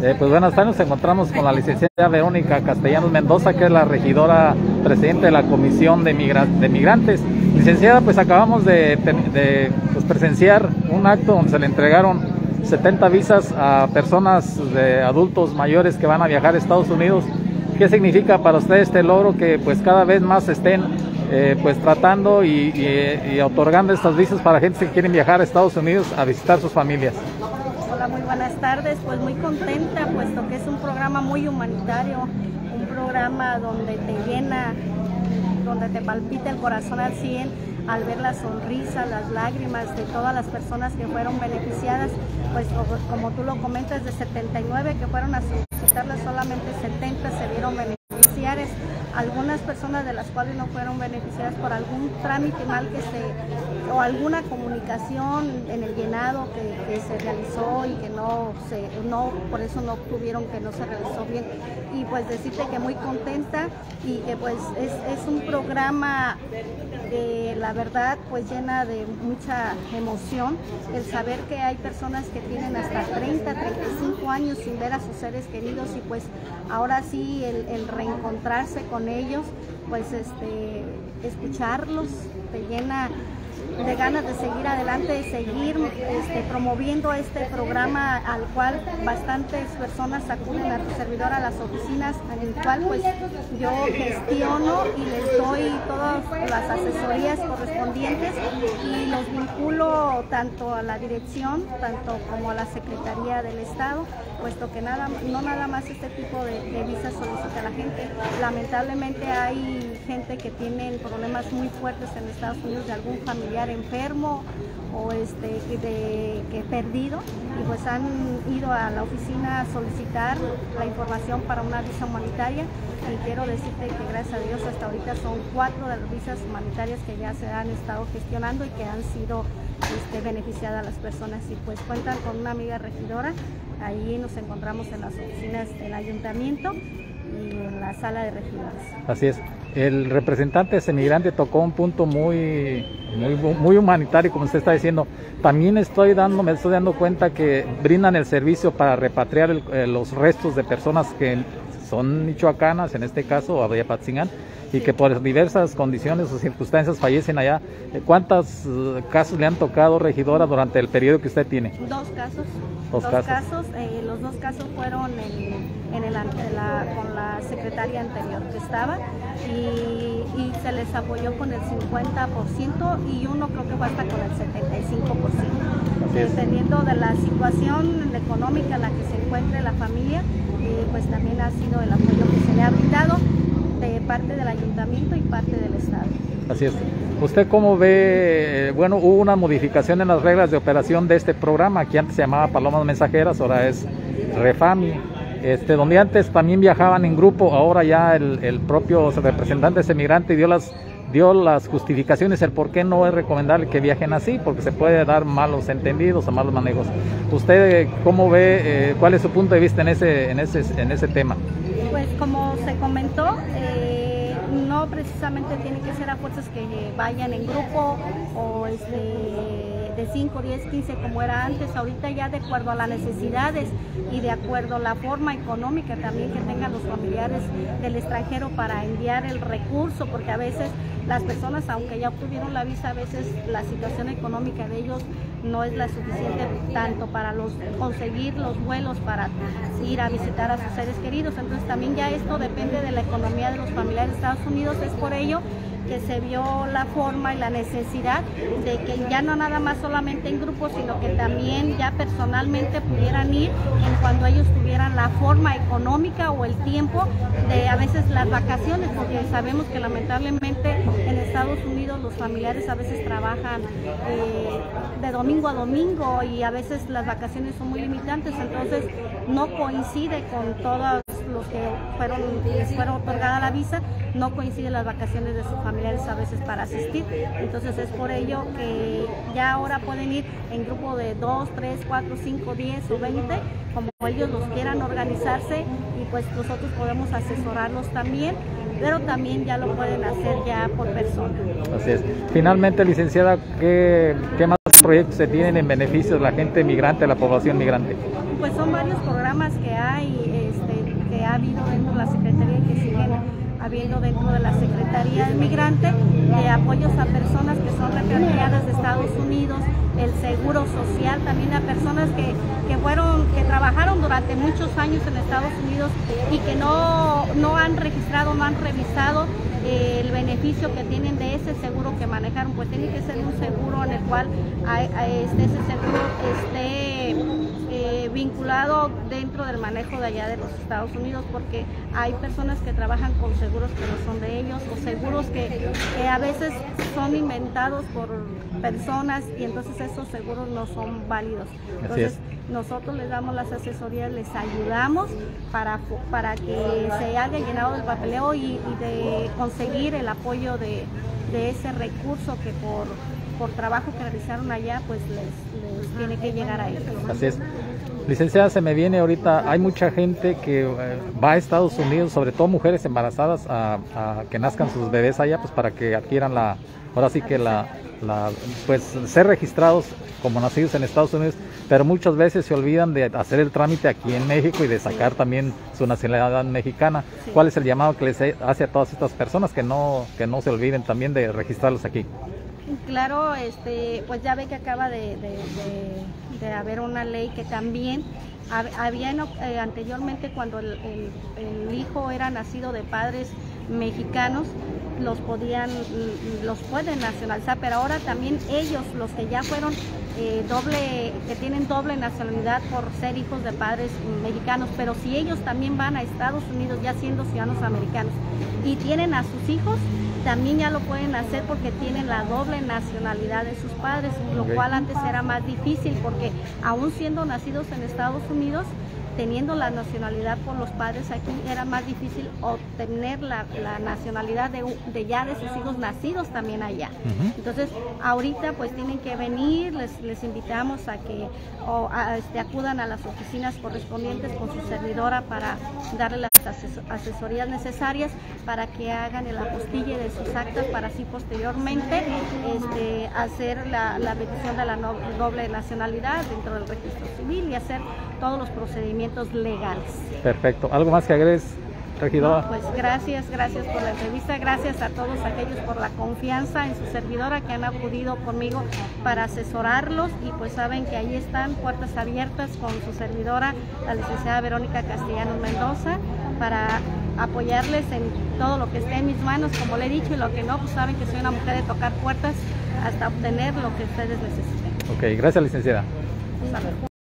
Eh, pues buenas tardes, nos encontramos con la licenciada Verónica Castellanos Mendoza, que es la regidora presidente de la Comisión de, Migrantes. Licenciada, pues acabamos de, pues, presenciar un acto donde se le entregaron 70 visas a personas de adultos mayores que van a viajar a Estados Unidos. ¿Qué significa para usted este logro que pues cada vez más estén eh, pues tratando y, y, otorgando estas visas para gente que quieren viajar a Estados Unidos a visitar sus familias? Muy buenas tardes. Pues muy contenta, puesto que es un programa muy humanitario, un programa donde te llena, donde te palpita el corazón al 100 al ver la sonrisa, las lágrimas de todas las personas que fueron beneficiadas, pues como tú lo comentas, de 79 que fueron a solicitarlas, solamente 70 se vieron algunas personas de las cuales no fueron beneficiadas por algún trámite mal que se o alguna comunicación en el llenado que, se realizó y que no se no por eso no tuvieron que no se realizó bien. Y pues decirte que muy contenta y que pues es, es un programa que la verdad pues llena de mucha emoción el saber que hay personas que tienen hasta 30, 35 años sin ver a sus seres queridos y pues ahora sí el, el reencontrarse con ellos, pues este, escucharlos te llena de ganas de seguir adelante, de seguir este, promoviendo este programa al cual bastantes personas acuden a tu servidor a las oficinas, en el cual pues yo gestiono y les doy todas las asesorías correspondientes y los vinculo tanto a la dirección, tanto como a la Secretaría del Estado, puesto que nada, no nada más este tipo de, de visas solicita la gente. Lamentablemente hay gente que tiene problemas muy fuertes en Estados Unidos de algún familiar enfermo o este, de, que perdido. Y pues han ido a la oficina a solicitar la información para una visa humanitaria. Y quiero decirte que gracias a Dios hasta ahorita son cuatro de las visas humanitarias que ya se han estado gestionando y que han sido este, beneficiadas las personas. Y pues cuentan con una amiga regidora, ahí nos encontramos en las oficinas del ayuntamiento y en la sala de regidores. Así es. El representante emigrante tocó un punto muy, muy, muy humanitario, como usted está diciendo. También estoy dando, me estoy dando cuenta que brindan el servicio para repatriar eh, los restos de personas que son michoacanas, en este caso, Patzingán, y que por diversas condiciones o circunstancias fallecen allá. ¿Cuántos eh, casos le han tocado, regidora, durante el periodo que usted tiene? Dos casos. Dos, casos. Eh, los dos casos fueron en, el, con la secretaria anterior que estaba y, se les apoyó con el 50% y uno creo que fue hasta con el 75%. Dependiendo de la situación económica en la que se encuentre la familia, eh, pues también ha sido el apoyo que se le ha brindado parte del ayuntamiento y parte del Estado. Así es. ¿Usted cómo ve? Eh, bueno, hubo una modificación en las reglas de operación de este programa, que antes se llamaba Palomas Mensajeras, ahora es Refami, este, donde antes también viajaban en grupo, ahora ya el, propio representante emigrante dio las dio las justificaciones el por qué no es recomendable que viajen así, porque se puede dar malos entendidos o malos manejos. ¿Usted cómo ve, eh, cuál es su punto de vista en ese, en ese, en ese tema? Pues como se comentó, eh, no precisamente tiene que ser a fuerzas que vayan en grupo o este de 5, 10, 15 como era antes, ahorita ya de acuerdo a las necesidades y de acuerdo a la forma económica también que tengan los familiares del extranjero para enviar el recurso, porque a veces las personas, aunque ya obtuvieron la visa, a veces la situación económica de ellos no es la suficiente tanto para los conseguir los vuelos para ir a visitar a sus seres queridos. Entonces también ya esto depende de la economía de los familiares de Estados Unidos, es por ello que se vio la forma y la necesidad de que ya no nada más solamente en grupo, sino que también ya personalmente pudieran ir en cuando ellos tuvieran la forma económica o el tiempo de a veces las vacaciones, porque sabemos que lamentablemente en Estados Unidos los familiares a veces trabajan eh, de domingo a domingo y a veces las vacaciones son muy limitantes, entonces no coincide con todos los que fueron, les fueron otorgada la visa, no coinciden las vacaciones de sus familiares a veces para asistir. Entonces es por ello que ya ahora pueden ir en grupo de 2, 3, 4, 5, 10 o 20, como ellos los quieran organizarse y pues nosotros podemos asesorarlos también pero también ya lo pueden hacer ya por persona. Así es. Finalmente, licenciada, ¿qué, más proyectos se tienen en beneficio de la gente migrante, de la población migrante? Pues son varios programas que hay, este, que ha habido dentro de la Secretaría y que siguen habiendo dentro de la Secretaría de Migrante de apoyos a personas que son repatriadas de Estados Unidos, el seguro social también a personas que, que fueron, que trabajaron durante muchos años en Estados Unidos y que no, no han registrado, no han revisado eh, el beneficio que tienen de ese seguro que manejaron, pues tiene que ser un seguro en el cual este, ese seguro esté vinculado dentro del manejo de allá de los Estados Unidos porque hay personas que trabajan con seguros que no son de ellos o seguros que, a veces son inventados por personas y entonces esos seguros no son válidos. Entonces nosotros les damos las asesorías, les ayudamos para, para que se haya llenado del papeleo y, de conseguir el apoyo de, de ese recurso que por por trabajo que realizaron allá, pues les, tiene que llegar a ellos. Así es. Licenciada, se me viene ahorita, hay mucha gente que eh, va a Estados Unidos, sobre todo mujeres embarazadas, a, que nazcan sus bebés allá, pues para que adquieran la, ahora sí que la, pues ser registrados como nacidos en Estados Unidos, pero muchas veces se olvidan de hacer el trámite aquí en México y de sacar también su nacionalidad mexicana. ¿Cuál es el llamado que les hace a todas estas personas que no, que no se olviden también de registrarlos aquí? Claro, este, pues ya ve que acaba de, haber una ley que también había eh, anteriormente cuando el, hijo era nacido de padres mexicanos los podían los pueden nacionalizar pero ahora también ellos los que ya fueron eh, doble que tienen doble nacionalidad por ser hijos de padres mexicanos pero si ellos también van a Estados Unidos ya siendo ciudadanos americanos y tienen a sus hijos también ya lo pueden hacer porque tienen la doble nacionalidad de sus padres, lo cual antes era más difícil porque aún siendo nacidos en Estados Unidos, teniendo la nacionalidad por los padres aquí, era más difícil obtener la, nacionalidad de, ya de sus hijos nacidos también allá. Entonces, ahorita pues tienen que venir, les, les invitamos a que este, acudan a las oficinas correspondientes con su servidora para darle asesorías necesarias para que hagan el apostille de sus actas para así posteriormente este, hacer la, la petición de la doble nacionalidad dentro del registro civil y hacer todos los procedimientos legales. Perfecto. ¿Algo más que agregues? Regidora. pues gracias, gracias por la entrevista, gracias a todos aquellos por la confianza en su servidora que han acudido conmigo para asesorarlos y pues saben que ahí están puertas abiertas con su servidora, la licenciada Verónica Castellanos Mendoza, para apoyarles en todo lo que esté en mis manos, como le he dicho, y lo que no, pues saben que soy una mujer de tocar puertas hasta obtener lo que ustedes necesiten. Ok, gracias licenciada.